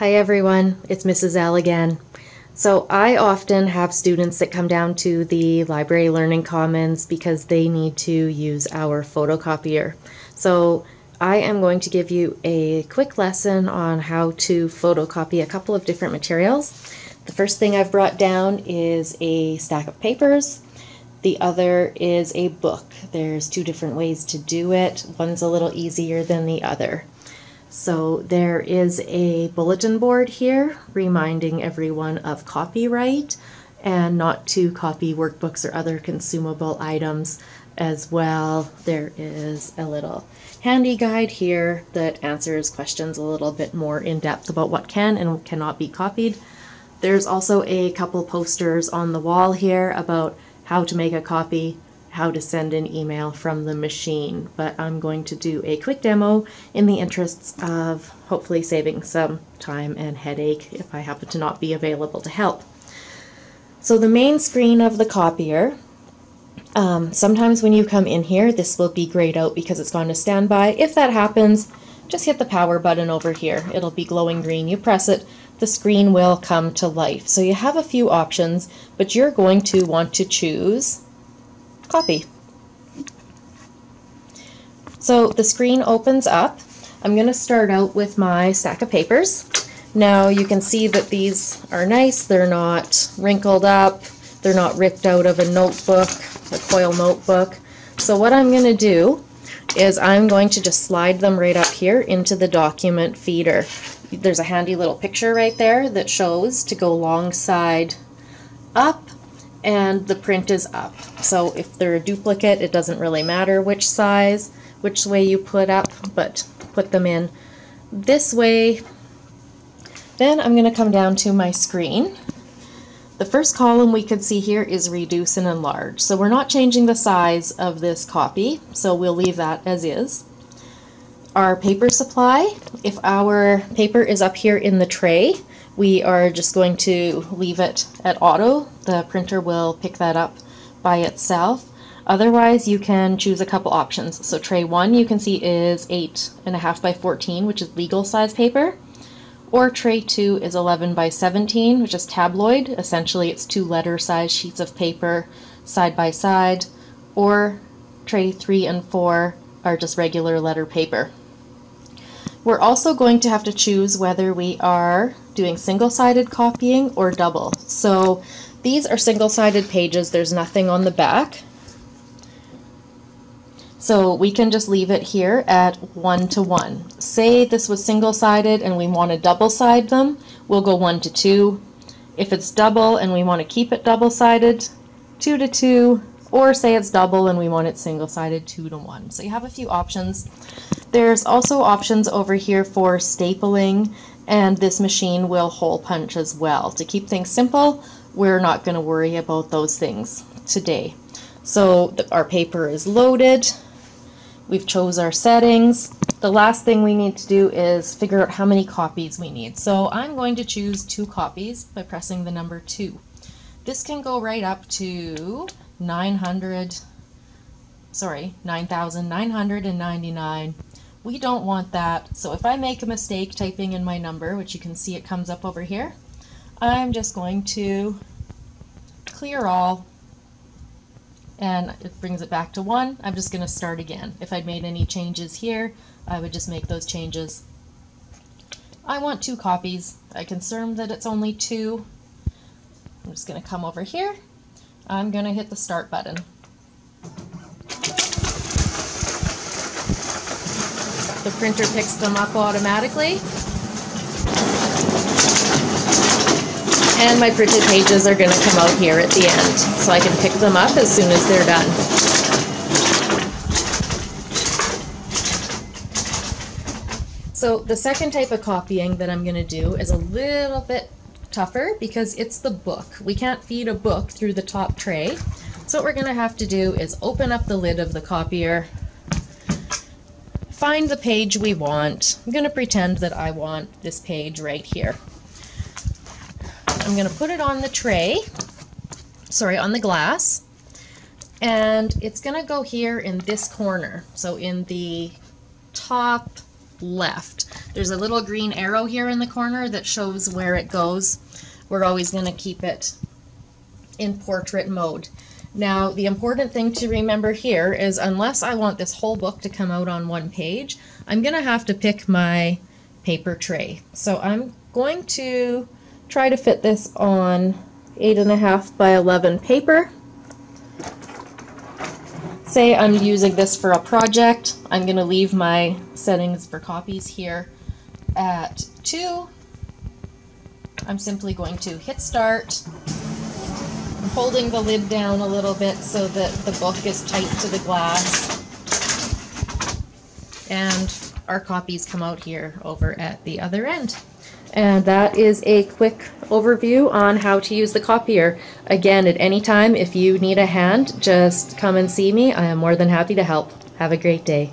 Hi everyone, it's Mrs. L again. So I often have students that come down to the Library Learning Commons because they need to use our photocopier. So I am going to give you a quick lesson on how to photocopy a couple of different materials. The first thing I've brought down is a stack of papers. The other is a book. There's two different ways to do it. One's a little easier than the other. So there is a bulletin board here reminding everyone of copyright and not to copy workbooks or other consumable items as well. There is a little handy guide here that answers questions a little bit more in depth about what can and cannot be copied. There's also a couple posters on the wall here about how to make a copy, how to send an email from the machine, but I'm going to do a quick demo in the interests of hopefully saving some time and headache if I happen to not be available to help. So the main screen of the copier, um, sometimes when you come in here, this will be grayed out because it's gone to standby. If that happens, just hit the power button over here. It'll be glowing green. You press it, the screen will come to life. So you have a few options, but you're going to want to choose copy. So the screen opens up. I'm going to start out with my stack of papers. Now you can see that these are nice. They're not wrinkled up. They're not ripped out of a notebook, a coil notebook. So what I'm going to do is I'm going to just slide them right up here into the document feeder. There's a handy little picture right there that shows to go alongside up and the print is up. So if they're a duplicate, it doesn't really matter which size, which way you put up, but put them in this way. Then I'm going to come down to my screen. The first column we could see here is reduce and enlarge. So we're not changing the size of this copy, so we'll leave that as is. Our paper supply, if our paper is up here in the tray, we are just going to leave it at auto. The printer will pick that up by itself. Otherwise, you can choose a couple options. So tray one you can see is eight and a half by 14, which is legal size paper. Or tray two is 11 by 17, which is tabloid. Essentially, it's two letter size sheets of paper side by side. Or tray three and four are just regular letter paper. We're also going to have to choose whether we are doing single-sided copying or double. So these are single-sided pages. There's nothing on the back. So we can just leave it here at one to one. Say this was single-sided and we want to double-side them, we'll go one to two. If it's double and we want to keep it double-sided, two to two, or say it's double and we want it single-sided, two to one. So you have a few options. There's also options over here for stapling and this machine will hole punch as well. To keep things simple, we're not going to worry about those things today. So the, our paper is loaded. We've chose our settings. The last thing we need to do is figure out how many copies we need. So I'm going to choose two copies by pressing the number two. This can go right up to 900, sorry, 9,999 we don't want that. So if I make a mistake typing in my number, which you can see it comes up over here, I'm just going to clear all and it brings it back to one. I'm just going to start again. If I'd made any changes here, I would just make those changes. I want two copies. I confirm that it's only two. I'm just going to come over here. I'm going to hit the start button. The printer picks them up automatically. And my printed pages are going to come out here at the end, so I can pick them up as soon as they're done. So the second type of copying that I'm going to do is a little bit tougher because it's the book. We can't feed a book through the top tray. So what we're going to have to do is open up the lid of the copier, find the page we want. I'm going to pretend that I want this page right here. I'm going to put it on the tray, sorry, on the glass, and it's going to go here in this corner. So in the top left. There's a little green arrow here in the corner that shows where it goes. We're always going to keep it in portrait mode. Now, the important thing to remember here is unless I want this whole book to come out on one page, I'm going to have to pick my paper tray. So I'm going to try to fit this on 8.5 by 11 paper. Say I'm using this for a project, I'm going to leave my settings for copies here at 2. I'm simply going to hit start holding the lid down a little bit so that the book is tight to the glass. And our copies come out here over at the other end. And that is a quick overview on how to use the copier. Again, at any time, if you need a hand, just come and see me. I am more than happy to help. Have a great day.